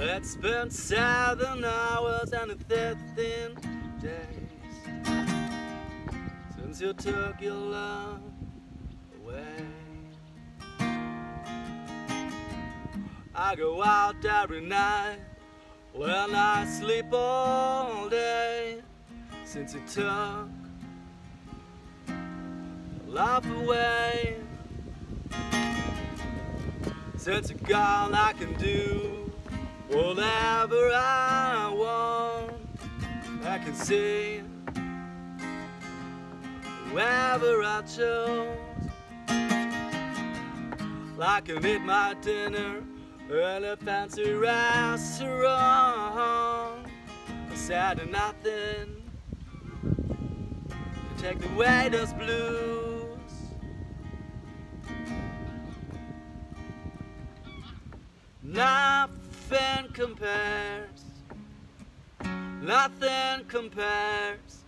Let's spend seven hours and thirteen days since you took your love away. I go out every night when I sleep all day since you took love away. Since you're gone, I can do whatever I want. I can see wherever I choose. I can eat my dinner in a fancy restaurant. I said nothing to take away those blues. Nothing compares, nothing compares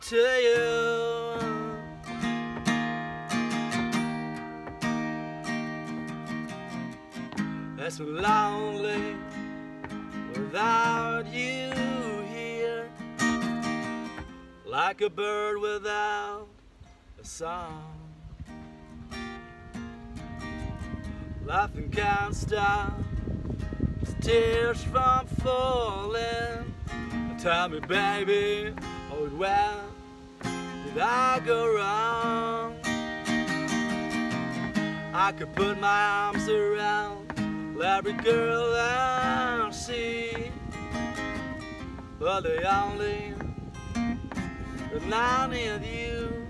to you. It's lonely without you here, like a bird without a song. Laughing can't stop tears from falling. Tell me, baby, oh, where did I go wrong? I could put my arms around every girl I see, but they only remind me of you.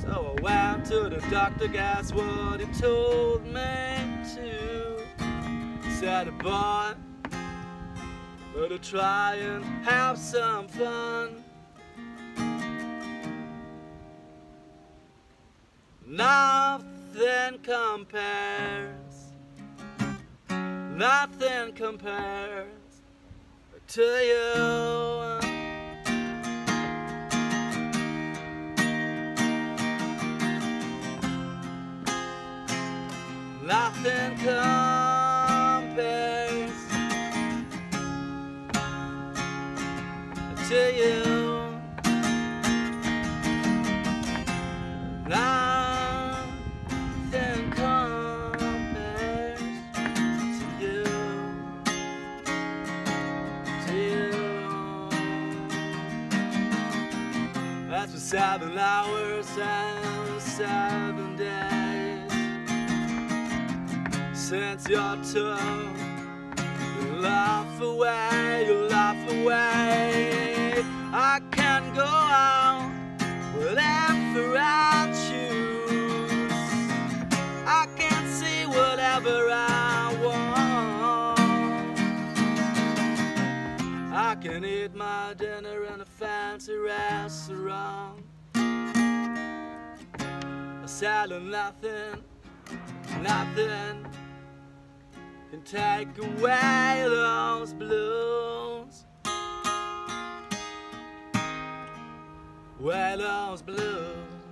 So I went to the doctor, guess what he told me to? Said, But better try and have some fun. Nothing compares, nothing compares to you. Nothing compares to you. Nothing compares to you. To you. That's for seven hours and seven days since your took you laugh away, you laugh away. My dinner in a fancy restaurant. I sell nothing, nothing can take away those blues. Away those blues.